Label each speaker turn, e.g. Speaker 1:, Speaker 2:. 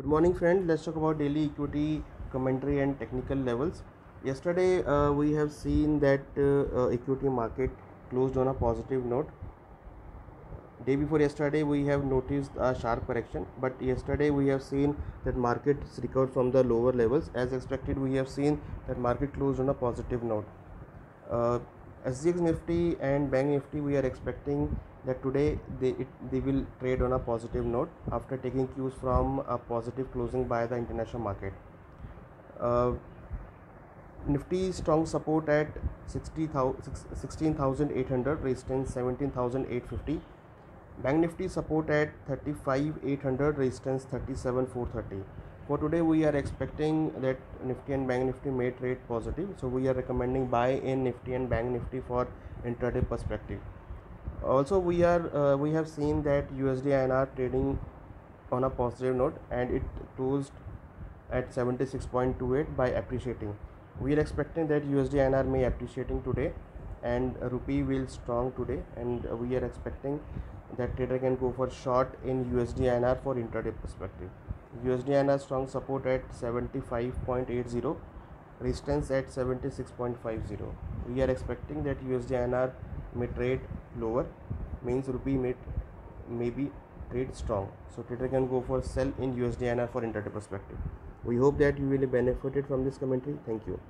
Speaker 1: Good morning, friends. Let's talk about daily equity commentary and technical levels. Yesterday, uh, we have seen that uh, uh, equity market closed on a positive note. Day before yesterday, we have noticed a sharp correction, but yesterday we have seen that markets recovered from the lower levels. As expected, we have seen that market closed on a positive note. SGX Nifty and Bank Nifty, we are expecting that today they it, they will trade on a positive note after taking cues from a positive closing by the international market. Uh, Nifty strong support at 16,800 resistance 17,850. Bank Nifty support at 35,800 resistance 37,430. For today we are expecting that Nifty and Bank Nifty may trade positive. So we are recommending buy in Nifty and Bank Nifty for intraday perspective. Also we are uh, we have seen that USD INR trading on a positive note and it closed at 76.28 by appreciating. We are expecting that USD INR may appreciating today and rupee will strong today. And we are expecting that trader can go for short in USD INR for intraday perspective USD INR strong support at 75.80 resistance at 76.50 we are expecting that USD INR may trade lower means rupee may maybe trade strong. So trader can go for sell in USD INR for intraday perspective. We hope that you will be benefited from this commentary. Thank you